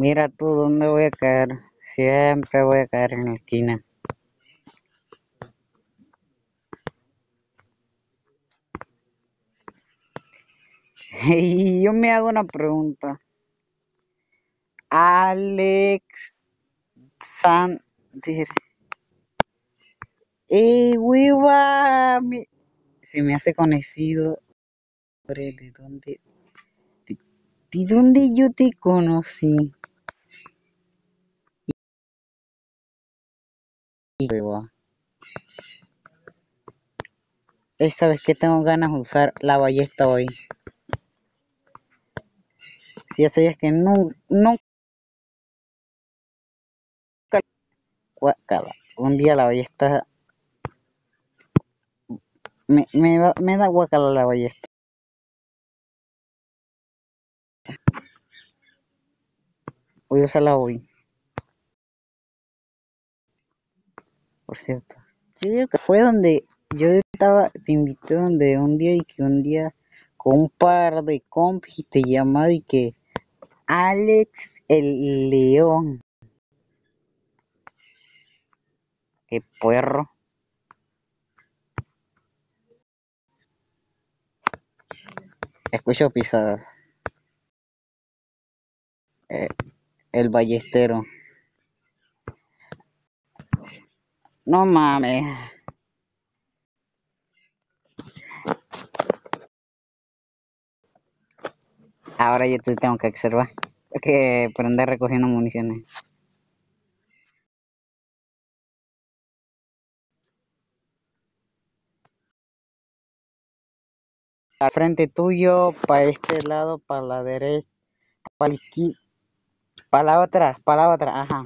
Mira tú dónde voy a caer. Siempre voy a caer en la esquina. Y yo me hago una pregunta. Alex Sander. ¡Ey, hueva! Se me hace conocido. ¿De dónde? ¿De, de dónde yo te conocí? Ey, ¿Sabes qué? Tengo ganas de usar la ballesta hoy. Si ya sabías que no, nunca guacala. Un día la ballesta me, me, me da guacala la ballesta. Voy a usarla hoy, por cierto. Yo digo que fue donde yo estaba, te invité donde un día y que un día con un par de compis te llamaba y que Alex el León. Qué perro. Escucho pisadas. Eh, el ballestero. No mames. Ahora yo te tengo que observar. Que prender recogiendo municiones. Al frente tuyo, para este lado, para la derecha, para la izquierda, para la otra, para la otra, ajá.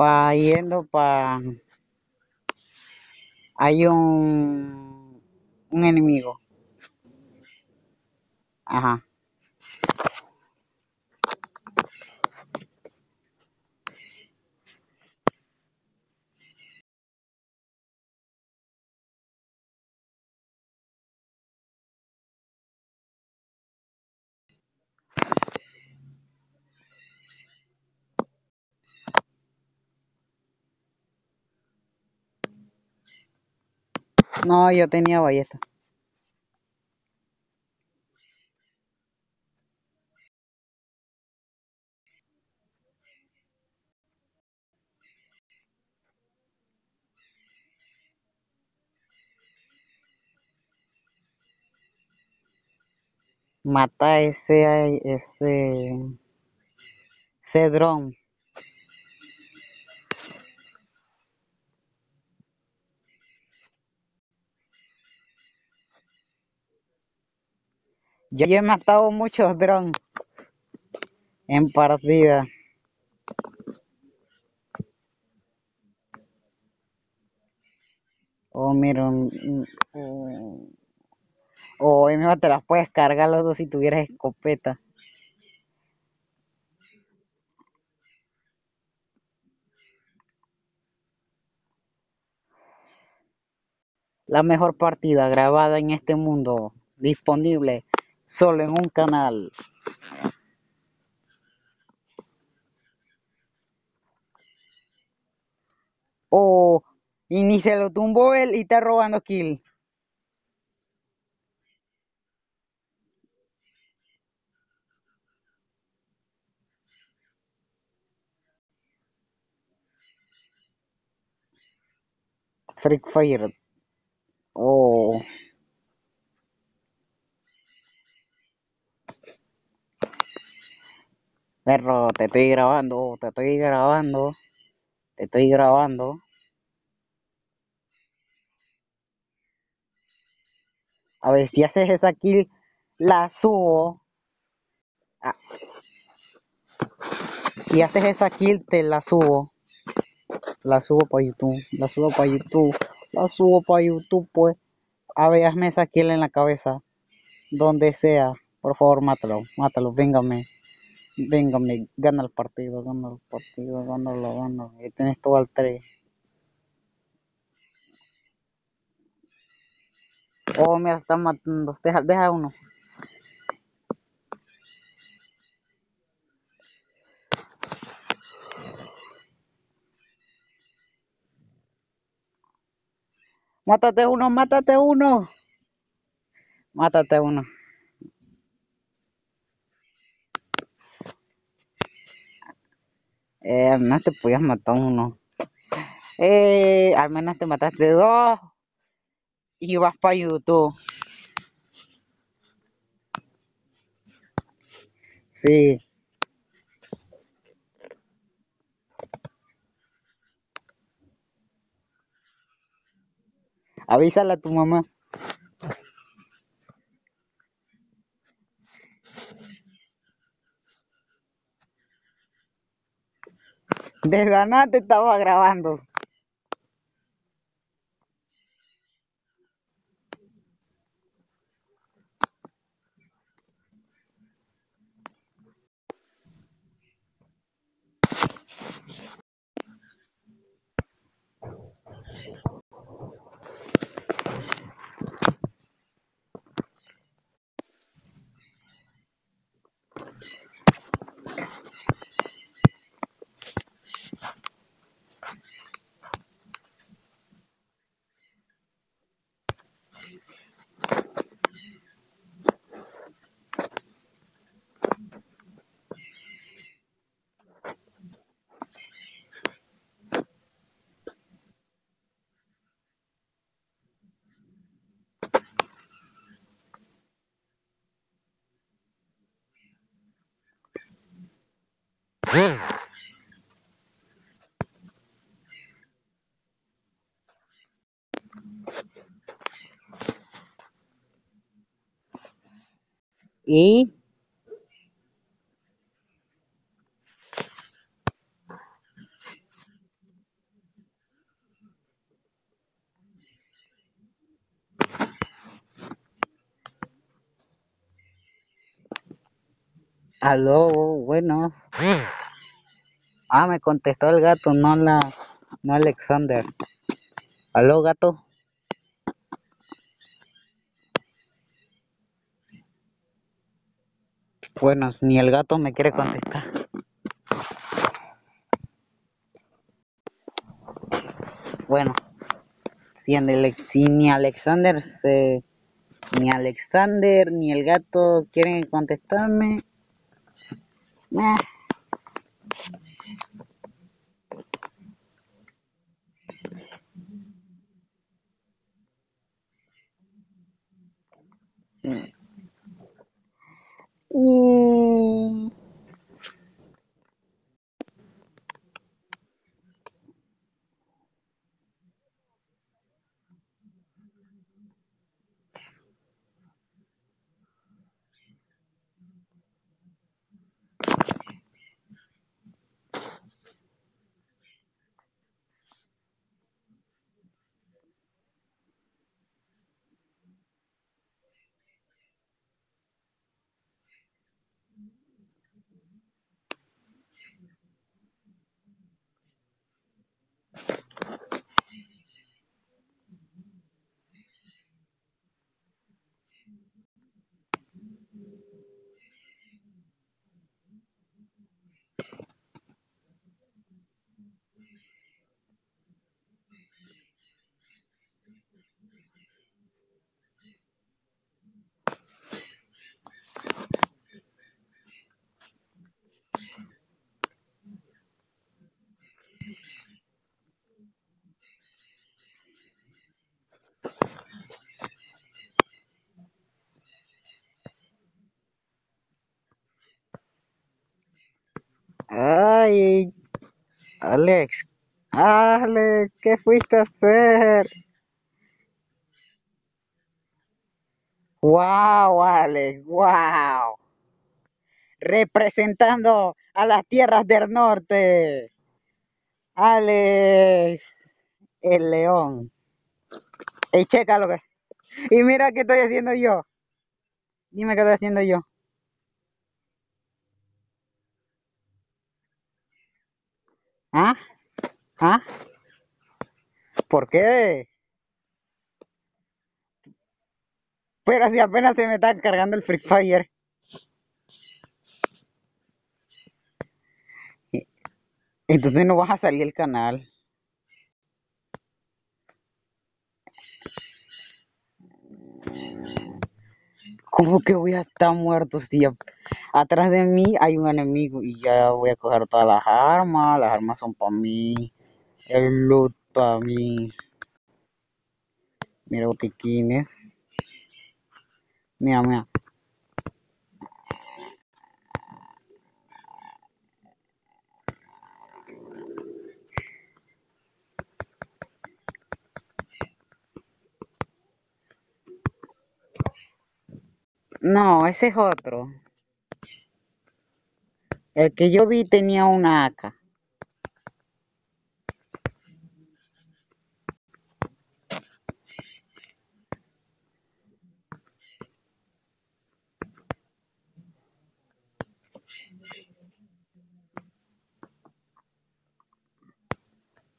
Pa yendo para... Hay un... Un enemigo. Ajá. No, yo tenía ballesta. Mata ese... Ese... Ese. Yo he matado muchos drones en partida. Oh, mira, un- un- Oh, mismo te las puedes cargar los dos si tuvieras escopeta. La mejor partida grabada en este mundo. Disponible solo en un canal. Oh, y ni se lo tumbó él y está robando kill. Freak Fire. Oh. Perro, te estoy grabando, te estoy grabando, te estoy grabando. A ver, si haces esa kill, la subo. Ah, si haces esa kill, te la subo. La subo para YouTube, la subo para YouTube, la subo para YouTube, pues. A ver, hazme esa kill en la cabeza. Donde sea. Por favor, mátalo, mátalo, véngame venga, me gana el partido, gana el partido, gana la gana. Y tienes todo al 3. Oh, mira, están matando. Deja, deja uno. Mátate uno, mátate uno. Mátate uno. Eh, al menos te podías matar uno. Eh, al menos te mataste dos. Y vas para YouTube. Sí. Avísale a tu mamá. Desde nada te estaba grabando. Y aló, buenos. Ah, me contestó el gato, no la, no Alexander. Aló, gato. Buenos, ni el gato me quiere contestar. Bueno, si, el- si ni Alexander se, ni Alexander ni el gato quieren contestarme, eh, Alex, ¿qué fuiste a hacer? Wow, Alex, wow. Representando a las tierras del norte. Alex, el león. Y checa lo que. Y mira qué estoy haciendo yo. Dime qué estoy haciendo yo. ¿Ah? ¿Ah? ¿Por qué? Pero si apenas se me está cargando el Free Fire. Entonces no vas a salir el canal. ¿Cómo que voy a estar muerto si atrás de mí hay un enemigo y ya voy a coger todas las armas? Las armas son para mí. El loot para mí. Mira, botiquines. Mira, mira. No, ese es otro. El que yo vi tenía una AK.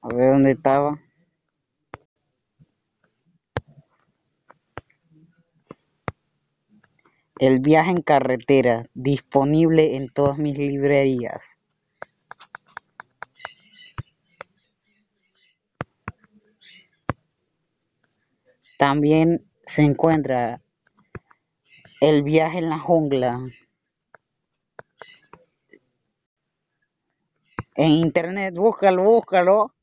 A ver dónde estaba. El viaje en carretera, disponible en todas mis librerías. También se encuentra El viaje en la jungla. En internet, búscalo, búscalo.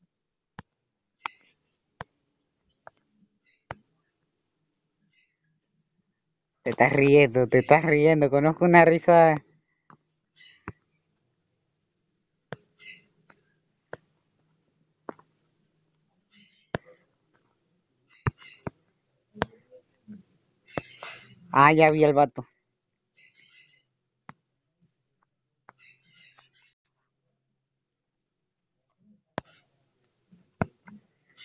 Te estás riendo, te estás riendo. Conozco una risa. Ah, ya vi el vato.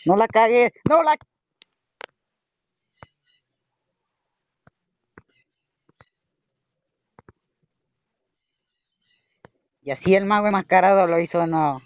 No la cagues, no la Y así el mago enmascarado lo hizo no.